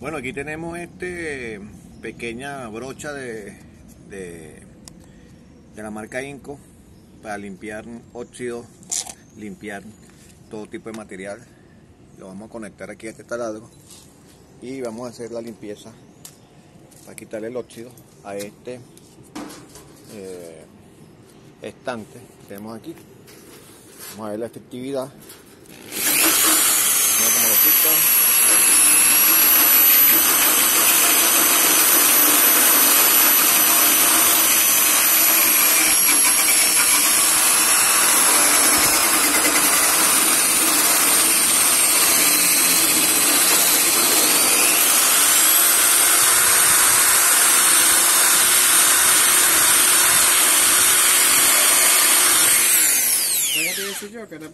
Bueno, aquí tenemos este pequeña brocha de, de, la marca Inco para limpiar óxido, limpiar todo tipo de material. Lo vamos a conectar aquí a este taladro y vamos a hacer la limpieza para quitarle el óxido a este eh, estante que tenemos aquí. Vamos a ver la efectividad. Mira cómo lo quita. idea 给他